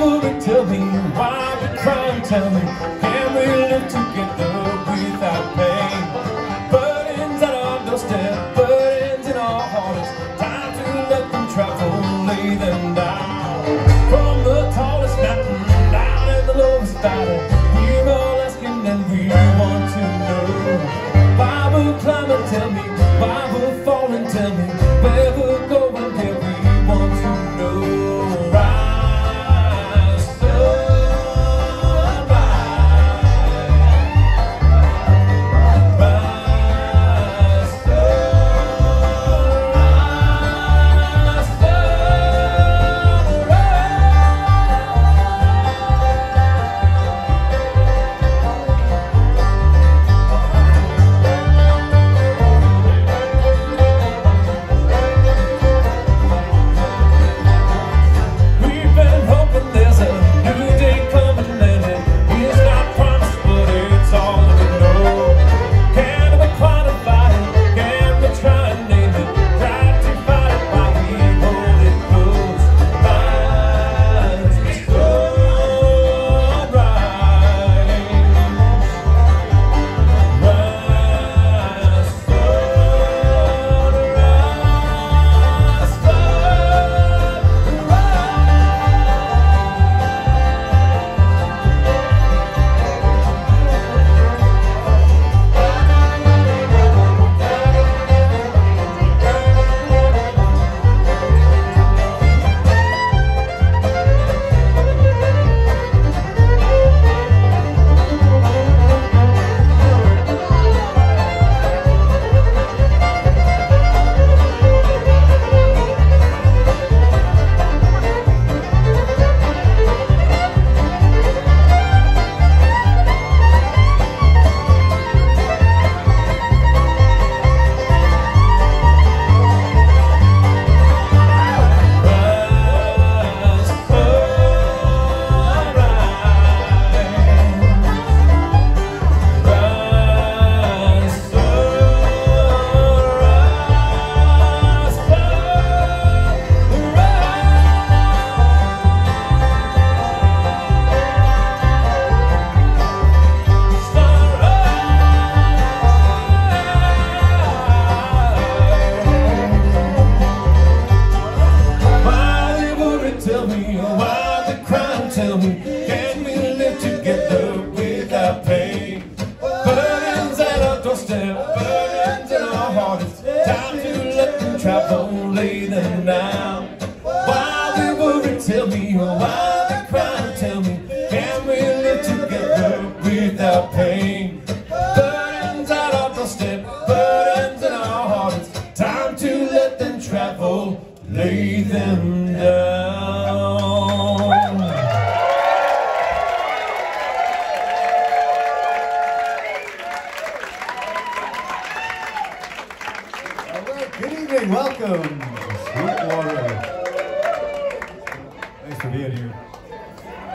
over and tell me why you cry. Tell me, can we live together without pain? tell me, can we live together without pain? Burdens at our doorstep, burdens in our heart. It's time to let them travel, lay them down. Why we worry, tell me, or why we cry, tell me, can we live together without pain? Burdens at our doorstep, burdens in our heart. Time to let them travel, lay them down. Welcome, Sweetwater. Thanks for being here.